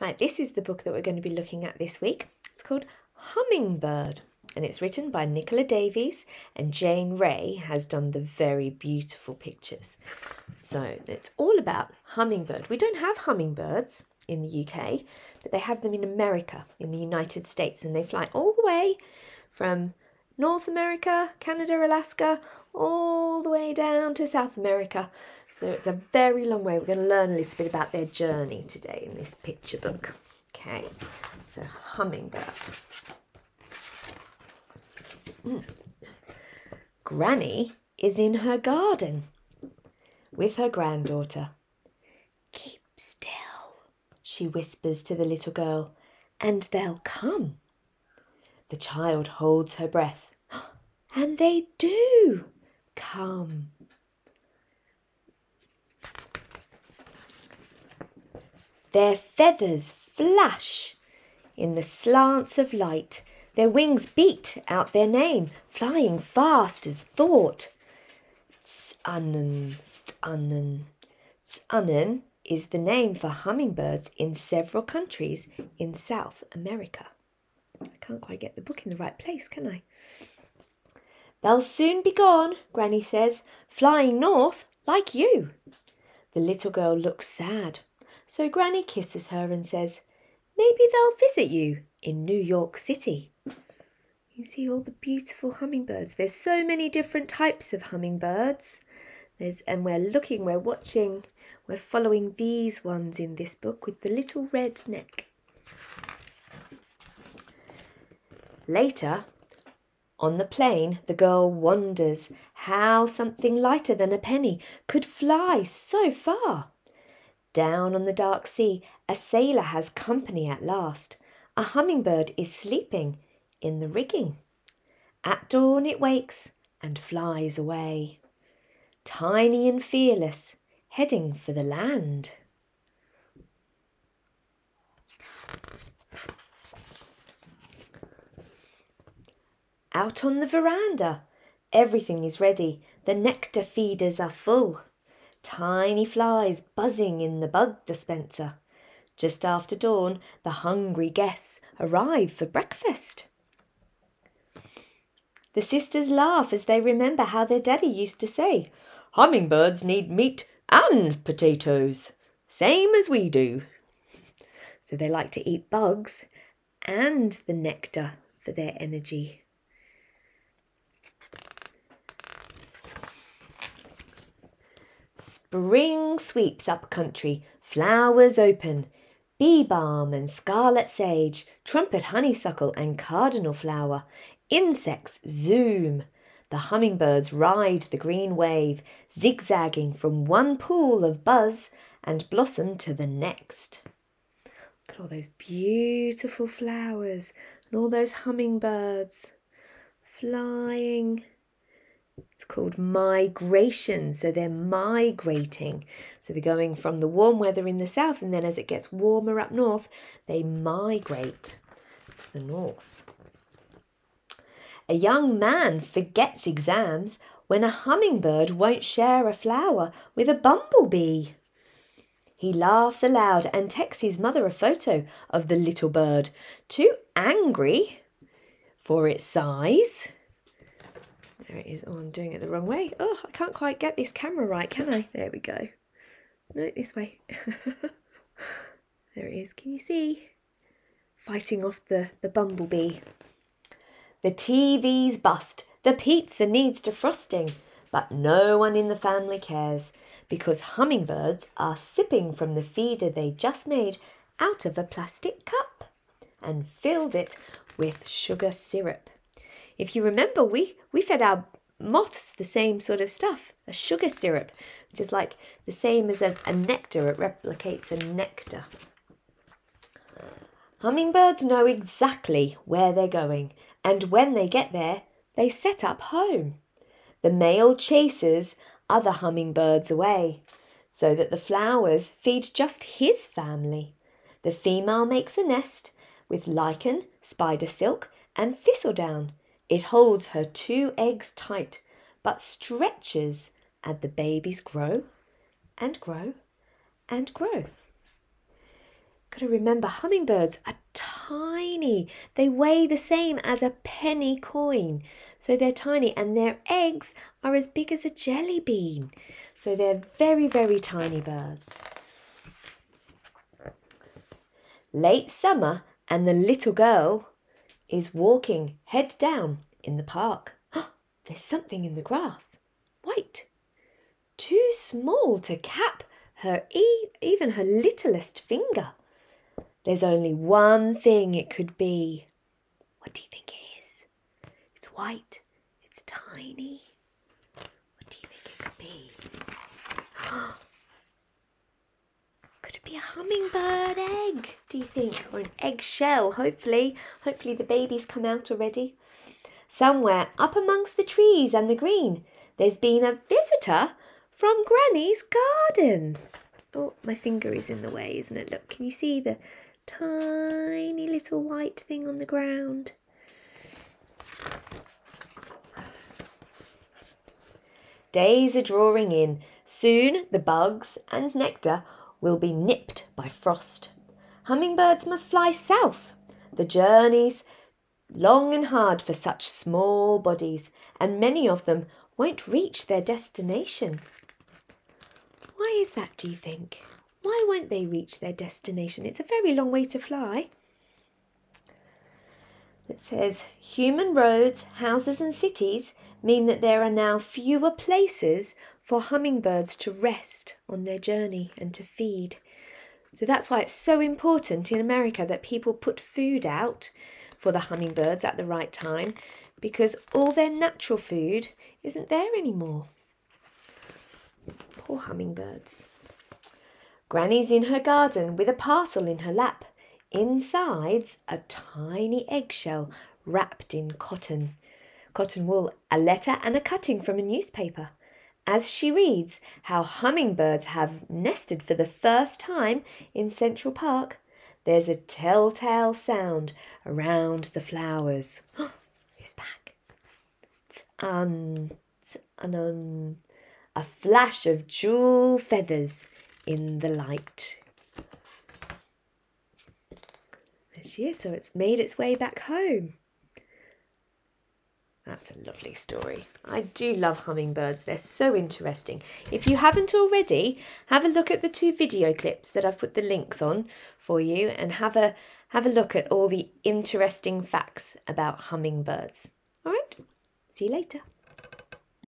Right, this is the book that we're going to be looking at this week. It's called Hummingbird and it's written by Nicola Davies and Jane Ray has done the very beautiful pictures. So it's all about hummingbird. We don't have hummingbirds in the UK, but they have them in America, in the United States, and they fly all the way from North America, Canada, Alaska, all the way down to South America. So it's a very long way. We're going to learn a little bit about their journey today in this picture book. Okay, so hummingbird. Hmm. Granny is in her garden with her granddaughter. Keep still, she whispers to the little girl, and they'll come. The child holds her breath, and they do come. Their feathers flash in the slants of light their wings beat out their name, flying fast as thought. Tsannen, tsannen. Tsannen is the name for hummingbirds in several countries in South America. I can't quite get the book in the right place, can I? They'll soon be gone, Granny says, flying north like you. The little girl looks sad, so Granny kisses her and says, Maybe they'll visit you in New York City. You see all the beautiful hummingbirds. There's so many different types of hummingbirds. There's, and we're looking, we're watching, we're following these ones in this book with the little red neck. Later, on the plane, the girl wonders how something lighter than a penny could fly so far. Down on the dark sea, a sailor has company at last. A hummingbird is sleeping in the rigging. At dawn it wakes and flies away, tiny and fearless, heading for the land. Out on the veranda, everything is ready. The nectar feeders are full. Tiny flies buzzing in the bug dispenser. Just after dawn, the hungry guests arrive for breakfast. The sisters laugh as they remember how their daddy used to say, Hummingbirds need meat and potatoes, same as we do. So they like to eat bugs and the nectar for their energy. Spring sweeps up country, flowers open, bee balm and scarlet sage, trumpet honeysuckle and cardinal flower, insects zoom. The hummingbirds ride the green wave, zigzagging from one pool of buzz and blossom to the next. Look at all those beautiful flowers and all those hummingbirds flying. It's called migration. So they're migrating. So they're going from the warm weather in the south, and then as it gets warmer up north, they migrate to the north. A young man forgets exams when a hummingbird won't share a flower with a bumblebee. He laughs aloud and texts his mother a photo of the little bird, too angry for its size there it is. Oh, I'm doing it the wrong way. Oh, I can't quite get this camera right, can I? There we go. No, this way. there it is. Can you see? Fighting off the, the bumblebee. The TV's bust. The pizza needs defrosting. But no one in the family cares because hummingbirds are sipping from the feeder they just made out of a plastic cup and filled it with sugar syrup. If you remember, we, we fed our moths the same sort of stuff, a sugar syrup, which is like the same as a, a nectar, it replicates a nectar. Hummingbirds know exactly where they're going, and when they get there, they set up home. The male chases other hummingbirds away, so that the flowers feed just his family. The female makes a nest with lichen, spider silk, and thistledown it holds her two eggs tight, but stretches as the babies grow and grow and grow. Got to remember, hummingbirds are tiny. They weigh the same as a penny coin. So they're tiny, and their eggs are as big as a jelly bean. So they're very, very tiny birds. Late summer, and the little girl is walking head down in the park. There's something in the grass. White. Too small to cap her e- even her littlest finger. There's only one thing it could be. What do you think it is? It's white. It's tiny. What do you think it could be? could it a hummingbird egg, do you think? Or an eggshell, hopefully. Hopefully the baby's come out already. Somewhere up amongst the trees and the green, there's been a visitor from Granny's garden. Oh, my finger is in the way, isn't it? Look, can you see the tiny little white thing on the ground? Days are drawing in. Soon the bugs and nectar will be nipped by frost. Hummingbirds must fly south. The journey's long and hard for such small bodies, and many of them won't reach their destination. Why is that, do you think? Why won't they reach their destination? It's a very long way to fly. It says human roads, houses, and cities mean that there are now fewer places for hummingbirds to rest on their journey and to feed. So that's why it's so important in America that people put food out for the hummingbirds at the right time because all their natural food isn't there anymore. Poor hummingbirds. Granny's in her garden with a parcel in her lap. Inside's a tiny eggshell wrapped in cotton. Cotton wool, a letter, and a cutting from a newspaper. As she reads how hummingbirds have nested for the first time in Central Park, there's a telltale sound around the flowers. Who's back? T's-un, t's-un, a flash of jewel feathers in the light. There she is, so it's made its way back home. That's a lovely story. I do love hummingbirds. They're so interesting. If you haven't already, have a look at the two video clips that I've put the links on for you and have a have a look at all the interesting facts about hummingbirds. All right? See you later.